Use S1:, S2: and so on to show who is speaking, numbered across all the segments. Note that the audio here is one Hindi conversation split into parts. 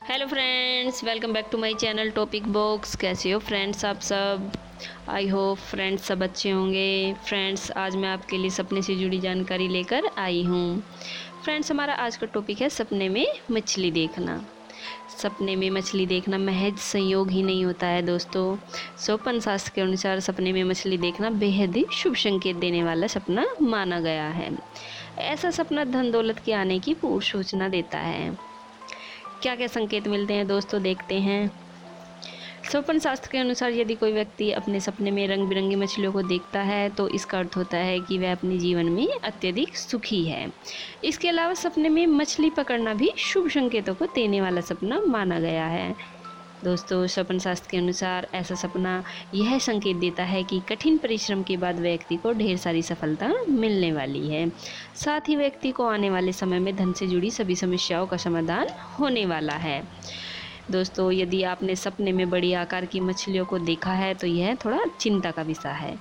S1: Hello friends welcome back to my channel topic box कैसे हो फ्रेंड्स आप सब? आई होप फ्रेंड्स सब अच्छे होंगे। फ्रेंड्स आज मैं आपके लिए सपने से जुड़ी जानकारी लेकर आई हूँ। फ्रेंड्स हमारा आज का टॉपिक है सपने में मछली देखना। सपने में मछली देखना महज संयोग ही नहीं होता है दोस्तों। सोपन शास्त्र के अनुसार सपने में मछली देखना बेहद ही शुभ संकेत देने वाला सपना माना गया है। ऐसा सपना धन दौलत के आने की पूर्व सूचना देता है। क्या क्या संकेत मिलते हैं दोस्तों, देखते हैं। स्वपन शास्त्र के अनुसार यदि कोई व्यक्ति अपने सपने में रंग बिरंगी मछलियों को देखता है तो इसका अर्थ होता है कि वह अपने जीवन में अत्यधिक सुखी है। इसके अलावा सपने में मछली पकड़ना भी शुभ संकेतों को देने वाला सपना माना गया है। दोस्तों स्वप्न शास्त्र के अनुसार ऐसा सपना यह संकेत देता है कि कठिन परिश्रम के बाद व्यक्ति को ढेर सारी सफलता मिलने वाली है। साथ ही व्यक्ति को आने वाले समय में धन से जुड़ी सभी समस्याओं का समाधान होने वाला है। दोस्तों, यदि आपने सपने में बड़ी आकार की मछलियों को देखा है तो यह थोड़ा चिंता का विषय है।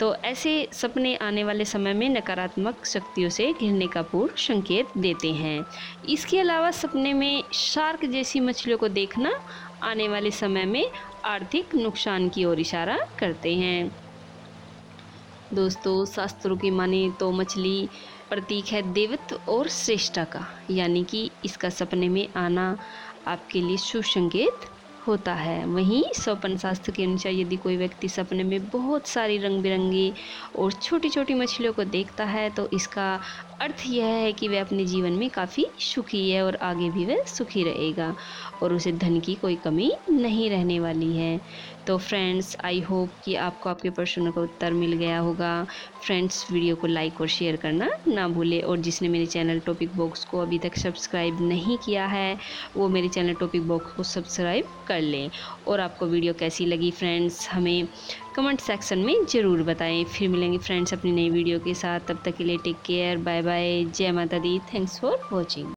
S1: तो ऐसे सपने आने वाले समय में नकारात्मक शक्तियों से घिरने का पूर्ण संकेत देते हैं। इसके अलावा सपने में शार्क जैसी मछलियों को देखना आने वाले समय में आर्थिक नुकसान की ओर इशारा करते हैं। दोस्तों, शास्त्रों की माने तो मछली प्रतीक है देवत्व और श्रेष्ठा का। यानी कि इसका सपने में आना आपके लिए शुभ संकेत होता है। वहीं स्वपन शास्त्र के अनुसार यदि कोई व्यक्ति सपने में बहुत सारी रंग बिरंगी और छोटी छोटी मछलियों को देखता है तो इसका अर्थ यह है कि वह अपने जीवन में काफ़ी सुखी है और आगे भी वह सुखी रहेगा और उसे धन की कोई कमी नहीं रहने वाली है। तो फ्रेंड्स आई होप कि आपको आपके प्रश्नों का उत्तर मिल गया होगा। फ्रेंड्स वीडियो को लाइक और शेयर करना ना भूलें और जिसने मेरे चैनल टॉपिक बॉक्स को अभी तक सब्सक्राइब नहीं किया है, वो मेरे चैनल टॉपिक बॉक्स को सब्सक्राइब कर लें। और आपको वीडियो कैसी लगी फ्रेंड्स, हमें कमेंट सेक्शन में ज़रूर बताएँ। फिर मिलेंगे फ्रेंड्स अपनी नई वीडियो के साथ। तब तक के लिए टेक केयर बाय बाय जय माता दी। Thanks for watching.